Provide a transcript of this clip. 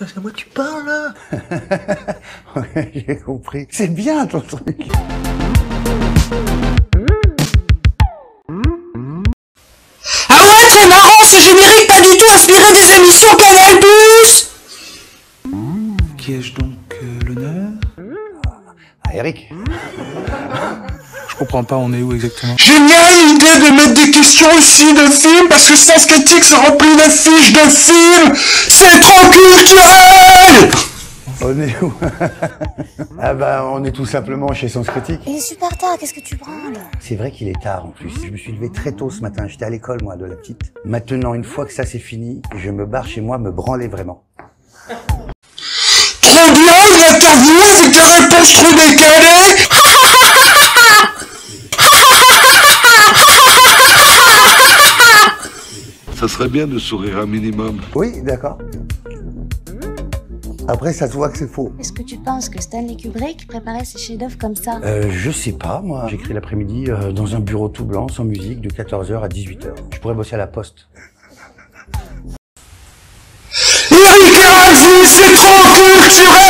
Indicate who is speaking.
Speaker 1: Ça, c'est à moi que tu parles, là
Speaker 2: Ouais, J'ai compris. C'est bien ton truc.
Speaker 3: Ah ouais, très marrant ce générique, pas du tout inspiré des émissions Canal+.
Speaker 1: Qui ai-je donc euh, l'honneur?
Speaker 2: Ah, Eric.
Speaker 1: Je comprends pas, on est où exactement?
Speaker 3: Génial l'idée de mettre des questions aussi de films, parce que Sens Critique se remplit de fiches de films C'est trop culturel
Speaker 2: On est où? Ah bah on est tout simplement chez Sens Critique.
Speaker 4: Il est super tard, qu'est-ce que tu branles?
Speaker 2: C'est vrai qu'il est tard en plus. Je me suis levé très tôt ce matin. J'étais à l'école moi de la petite. Maintenant une fois que ça c'est fini, je me barre chez moi me branler vraiment.
Speaker 3: Trop bien une interview décalées
Speaker 5: Ça serait bien de sourire un minimum.
Speaker 2: Oui, d'accord. Après ça se voit que c'est faux.
Speaker 4: Est-ce que tu penses que Stanley Kubrick préparait ses chefs-d'œuvre comme ça?
Speaker 2: Euh, je sais pas, moi. J'écris l'après-midi euh, dans un bureau tout blanc, sans musique, de 14h à 18h. Je pourrais bosser à la poste.
Speaker 3: Eric et Razi, c'est trop culturel